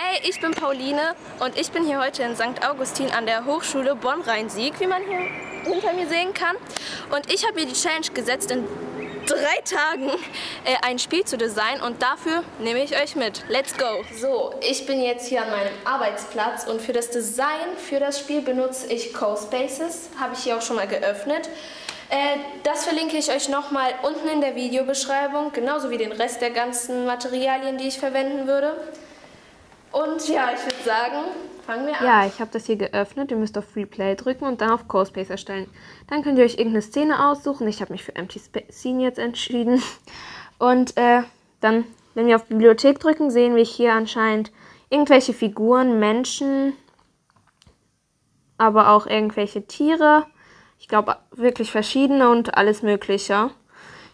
Hey, ich bin Pauline und ich bin hier heute in St. Augustin an der Hochschule Bonn-Rhein-Sieg, wie man hier hinter mir sehen kann. Und ich habe mir die Challenge gesetzt, in drei Tagen äh, ein Spiel zu designen und dafür nehme ich euch mit. Let's go! So, ich bin jetzt hier an meinem Arbeitsplatz und für das Design für das Spiel benutze ich CoSpaces. Habe ich hier auch schon mal geöffnet. Äh, das verlinke ich euch nochmal unten in der Videobeschreibung, genauso wie den Rest der ganzen Materialien, die ich verwenden würde. Und ja, ich würde sagen, fangen wir an. Ja, ich habe das hier geöffnet. Ihr müsst auf Replay drücken und dann auf CoSpace erstellen. Dann könnt ihr euch irgendeine Szene aussuchen. Ich habe mich für Empty Scene jetzt entschieden. Und äh, dann, wenn wir auf Bibliothek drücken, sehen wir hier anscheinend irgendwelche Figuren, Menschen, aber auch irgendwelche Tiere. Ich glaube wirklich verschiedene und alles Mögliche.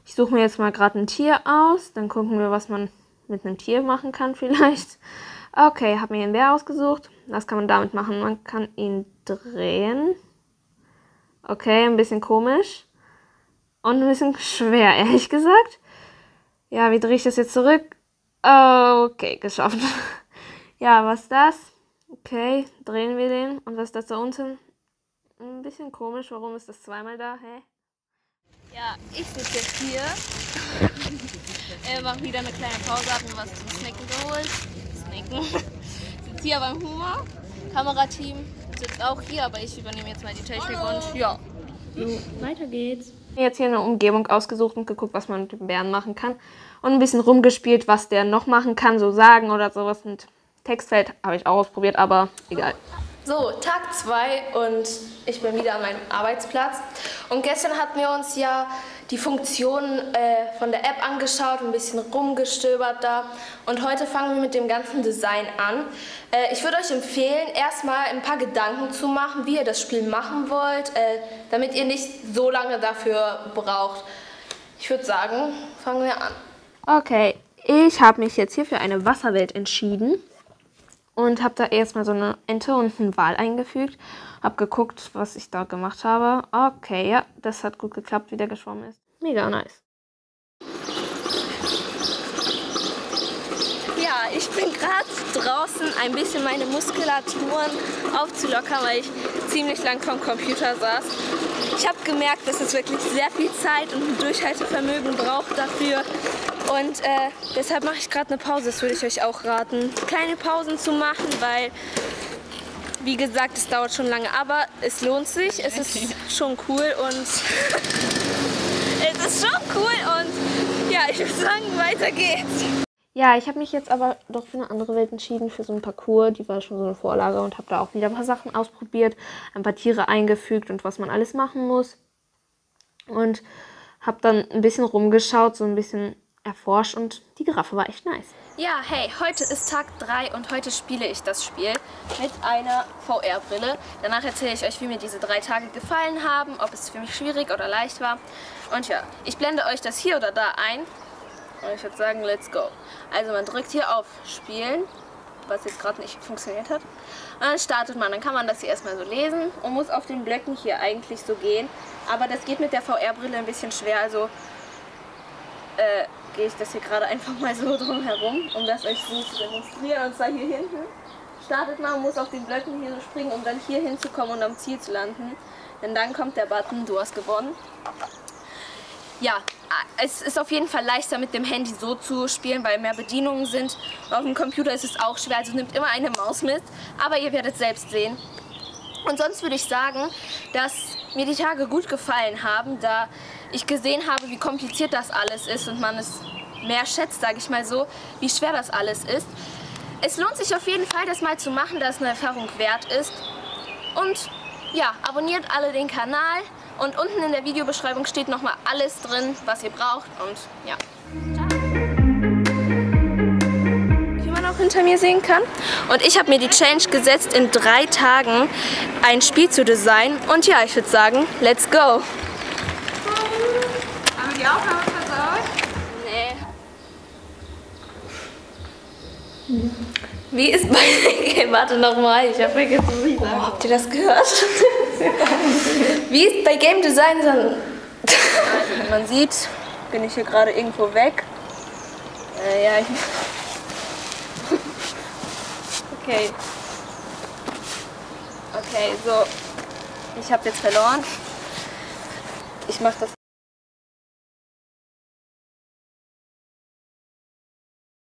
Ich suche mir jetzt mal gerade ein Tier aus. Dann gucken wir, was man mit einem Tier machen kann vielleicht. Okay, habe mir einen Bär ausgesucht. Was kann man damit machen? Man kann ihn drehen. Okay, ein bisschen komisch. Und ein bisschen schwer, ehrlich gesagt. Ja, wie drehe ich das jetzt zurück? Okay, geschafft. Ja, was ist das? Okay, drehen wir den. Und was ist das da unten? Ein bisschen komisch. Warum ist das zweimal da? Hä? Ja, ich sitze jetzt hier. äh, mache wieder eine kleine Pause, habe mir was zum Snacken geholt. Snacken. sitze hier beim Humor. Kamerateam sitzt auch hier, aber ich übernehme jetzt mal die Technik und ja. So, weiter geht's. Jetzt hier eine Umgebung ausgesucht und geguckt, was man mit dem Bären machen kann. Und ein bisschen rumgespielt, was der noch machen kann, so sagen oder sowas. Und Textfeld habe ich auch ausprobiert, aber egal. So, Tag 2 und ich bin wieder an meinem Arbeitsplatz. Und gestern hatten wir uns ja die Funktionen äh, von der App angeschaut, ein bisschen rumgestöbert da. Und heute fangen wir mit dem ganzen Design an. Äh, ich würde euch empfehlen, erstmal ein paar Gedanken zu machen, wie ihr das Spiel machen wollt, äh, damit ihr nicht so lange dafür braucht. Ich würde sagen, fangen wir an. Okay, ich habe mich jetzt hier für eine Wasserwelt entschieden und habe da erstmal so eine Ente und einen Wal eingefügt. Habe geguckt, was ich da gemacht habe. Okay, ja, das hat gut geklappt, wie der geschwommen ist. Mega nice. Ja, ich bin gerade draußen ein bisschen meine Muskulaturen aufzulockern, weil ich ziemlich lang vom Computer saß. Ich habe gemerkt, dass es wirklich sehr viel Zeit und ein Durchhaltevermögen braucht dafür. Und äh, deshalb mache ich gerade eine Pause. Das würde ich euch auch raten, kleine Pausen zu machen, weil, wie gesagt, es dauert schon lange. Aber es lohnt sich. Es ist schon cool und es ist schon cool. Und ja, ich würde sagen, weiter geht's. Ja, ich habe mich jetzt aber doch für eine andere Welt entschieden, für so ein Parcours. Die war schon so eine Vorlage und habe da auch wieder ein paar Sachen ausprobiert, ein paar Tiere eingefügt und was man alles machen muss. Und habe dann ein bisschen rumgeschaut, so ein bisschen erforscht und die Giraffe war echt nice. Ja, hey, heute ist Tag 3 und heute spiele ich das Spiel mit einer VR-Brille. Danach erzähle ich euch, wie mir diese drei Tage gefallen haben, ob es für mich schwierig oder leicht war. Und ja, ich blende euch das hier oder da ein und ich würde sagen, let's go. Also man drückt hier auf Spielen, was jetzt gerade nicht funktioniert hat. Und dann startet man. Dann kann man das hier erstmal so lesen und muss auf den Blöcken hier eigentlich so gehen. Aber das geht mit der VR-Brille ein bisschen schwer. Also äh, gehe ich das hier gerade einfach mal so drum herum, um das euch so zu demonstrieren. Und zwar hier hinten startet man, muss auf den Blöcken hier so springen, um dann hier hinzukommen und am Ziel zu landen. Denn dann kommt der Button, du hast gewonnen. Ja, es ist auf jeden Fall leichter mit dem Handy so zu spielen, weil mehr Bedienungen sind. Auf dem Computer ist es auch schwer, also nimmt immer eine Maus mit. Aber ihr werdet selbst sehen. Und sonst würde ich sagen, dass mir die Tage gut gefallen haben, da ich gesehen habe, wie kompliziert das alles ist und man es mehr schätzt, sage ich mal so, wie schwer das alles ist. Es lohnt sich auf jeden Fall, das mal zu machen, da es eine Erfahrung wert ist. Und ja, abonniert alle den Kanal und unten in der Videobeschreibung steht nochmal alles drin, was ihr braucht und ja. Wie man auch hinter mir sehen kann. Und ich habe mir die Challenge gesetzt, in drei Tagen ein Spiel zu designen. Und ja, ich würde sagen, let's go! Haben wir die Wie ist bei... Okay, warte nochmal, ich habe vergessen, wie oh, Habt ihr das gehört? Wie ist bei Game Design dann... Man sieht, bin ich hier gerade irgendwo weg. Äh, ja, ich... Okay. Okay, so. Ich habe jetzt verloren. Ich mache das